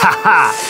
哈哈。